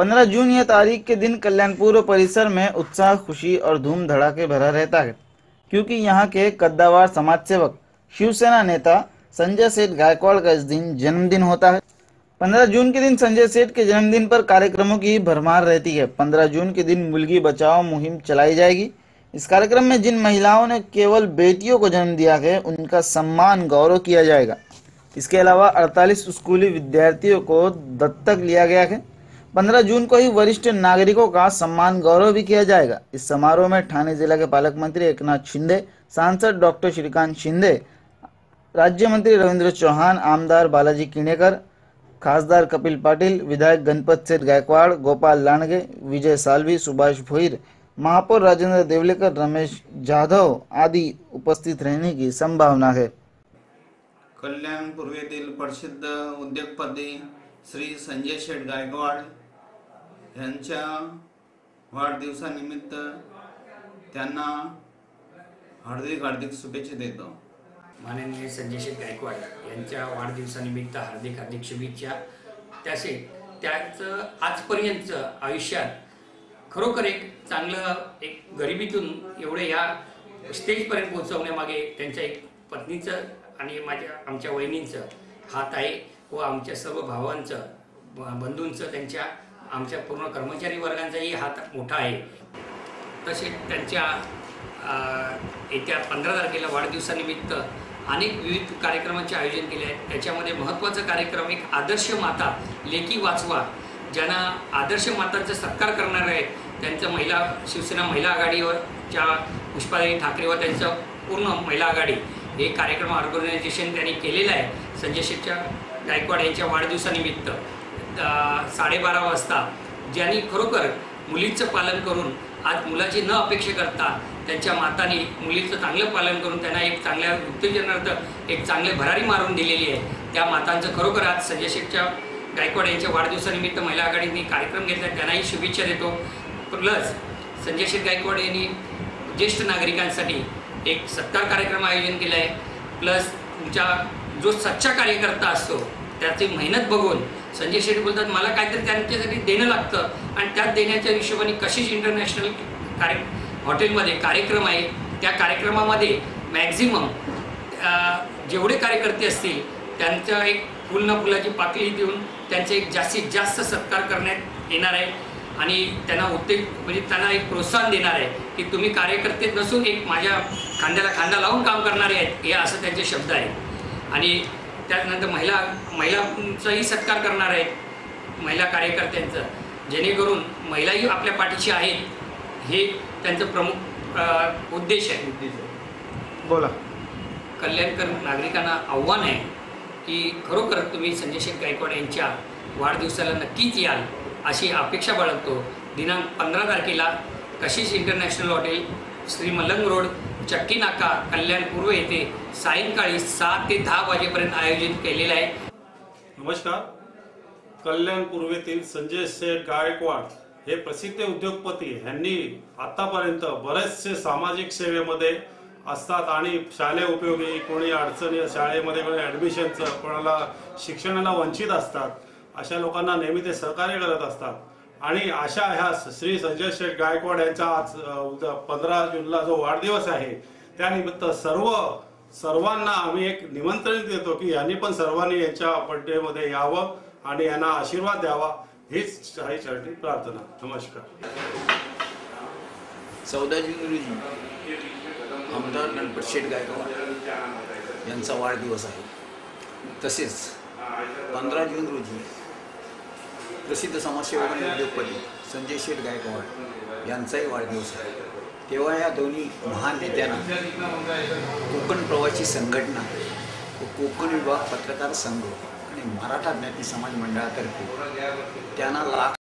पंद्रह जून यह तारीख के दिन कल्याणपुर परिसर में उत्साह, खुशी और धूम धड़ाके भरा रहता है, क्योंकि यहाँ के कद्दावार समाज सेवक शिवसेना नेता संजय सेठ गायकवाड़ का इस दिन जन्मदिन होता है। पंद्रह जून के दिन संजय सेठ के जन्मदिन पर कार्यक्रमों की भरमार रहती है। पंद्रह जून के दिन मुलगी बचाओ मुहिम चलाई जाएगी। इस कार्यक्रम में जिन महिलाओं ने केवल बेटियों को जन्म दिया है, उनका सम्मान, गौरव किया जाएगा। इसके अलावा 48 स्कूली विद्यार्थियों को दत्तक लिया गया है। 15 जून को ही वरिष्ठ नागरिकों का सम्मान गौरव भी किया जाएगा। इस समारोह में ठाणे जिला के पालक मंत्री एकनाथ शिंदे, सांसद डॉक्टर श्रीकांत शिंदे, राज्य मंत्री रवींद्र चौहान, आमदार बालाजी किणेकर खासदार कपिल पाटील, विधायक गणपत सेठ गायकवाड, गोपाल लांडगे, विजय सालवी, सुभाष भोईर, महापौर राजेंद्र देवलेकर, रमेश जाधव आदि उपस्थित रहने की संभावना है। कल्याण पूर्वेतील प्रसिद्ध उद्योगपती श्री संजय शेठ गायकवाड ह्यांच्या वाढदिवसानिमित्त त्यांना हार्दिक हार्दिक शुभेच्छा देतो. माननीय संजय गायकवाड यांच्या वाढदिवसानिमित्त हार्दिक हार्दिक शुभेच्छा. त्याचे त्याचं आजपर्यंतचं आयुष्यात खरोखर एक चांगलं एक गरिबीतून एवढे या स्टेजपर्यंत पोहोचवण्यामागे त्यांच्या एक पत्नीचं आणि माझ्या आमच्या वहिनींचं हात आहे व आमच्या सर्व भावांचं ब- बंधूंचं त्यांच्या आमच्या पूर्ण कर्मचारी वर्गांचाही हात मोठा आहे. तसेच त्यांच्या येत्या पंधरा तारखेला वाढदिवसानिमित्त अनेक विविध कार्यक्रमांचे आयोजन केले आहे त्याच्यामध्ये महत्त्वाचा कार्यक्रम एक आदर्श माता लेखी वाचवा ज्यांना आदर्श मातांचा सत्कार करणार आहे त्यांचं महिला शिवसेना महिला आघाडीवरच्या पुष्पाताई ठाकरे व त्यांचं पूर्ण महिला आघाडी. हे कार्यक्रम ऑर्गनायझेशन त्यांनी केलेलं आहे. संजय शेठच्या गायकवाड यांच्या वाढदिवसानिमित्त. साडेबारा वाजता ज्यांनी खरोखर मुलींचं पालन करून आज मुलाची न अपेक्षा करता त्यांच्या माताने मुलीचं चांगलं पालन करून त्यांना एक चांगल्या उत्तेजनार्थ एक चांगले भरारी मारून दिलेली आहे. त्या मातांचं खरोखर आज संजय शेठच्या गायकवाड यांच्या वाढदिवसानिमित्त महिला आघाडीने कार्यक्रम घेतला. त्यांनाही शुभेच्छा देतो. प्लस संजय शेठ गायकवाड यांनी ज्येष्ठ नागरिकांसाठी एक सत्कार कार्यक्रम आयोजन केला आहे प्लस तुमच्या जो सच्चा कार्यकर्ता असतो त्याची मेहनत बघून संजय शेट्टी बोलतात मला काहीतरी त्यांच्यासाठी देणं लागतं आणि त्यात देण्याच्या हिशोबाने कशीच इंटरनॅशनल कार्य हॉटेलमध्ये कार्यक्रम आहे. त्या कार्यक्रमामध्ये मॅक्झिमम जेवढे कार्यकर्ते असतील त्यांच्या एक फुल ना फुलाची पाकळी देऊन त्यांचे एक जास्तीत जास्त सत्कार करण्यात येणार आहे. आणि त्यांना उत्तेज म्हणजे त्यांना एक प्रोत्साहन देणार आहे की तुम्ही कार्यकर्ते नसून एक माझ्या खांद्याला खांदा लावून काम करणारे आहेत. हे असं त्यांचे शब्द आहेत. आणि त्यानंतर महिला महिलांचाही सत्कार करणार आहेत महिला कार्यकर्त्यांचं. जेणेकरून महिलाही आपल्या पाठीशी आहेत हे त्यांचं प्रमुख उद्देश आहे. बोला. कल्याणकर नागरिकांना आव्हान आहे की खरोखर तुम्ही संजय शेठ गायकवाड यांच्या वाढदिवसाला नक्कीच याल अशी अपेक्षा बाळगतो. दिनांक पंधरा तारखेला कशिश इंटरनॅशनल हॉटेल श्री मलंग रोड चक्की नाका कल्याण पूर्व येथे सायंकाळी सात ते दहा वाजेपर्यंत आयोजित केलेलं आहे. नमस्कार. कल्याण पूर्वेतील संजय शेठ गायकवाड हे प्रसिद्ध उद्योगपती यांनी आतापर्यंत बरेचसे सामाजिक सेवेमध्ये असतात आणि शालेय उपयोगी कोणी अडचणी शाळेमध्ये कोणी ॲडमिशनचं कोणाला शिक्षणाला वंचित असतात अशा लोकांना नेहमी ते सहकार्य करत असतात. आणि अशा ह्या श्री संजय शेठ गायकवाड यांचा आज पंधरा जूनला जो वाढदिवस आहे त्यानिमित्त सर्व सर्वांना आम्ही एक निमंत्रण देतो की यांनी पण सर्वांनी यांच्या बड्डेमध्ये यावं आणि यांना आशीर्वाद द्यावा हीच काही प्रार्थना. नमस्कार. चौदा जून रोजी आमदार गणपत शेठ गायकवाड यांचा वाढदिवस आहे. तसेच पंधरा जून रोजी प्रसिद्ध समाजसेवक आणि उद्योगपती संजय शेठ गायकवाड यांचाही वाढदिवस आहे. तेव्हा या दोन्ही महान नेत्यांना कोकण प्रवासी संघटना व कोकण विभाग पत्रकार संघ आणि मराठा ज्ञाती समाज मंडळातर्फे त्यांना लाख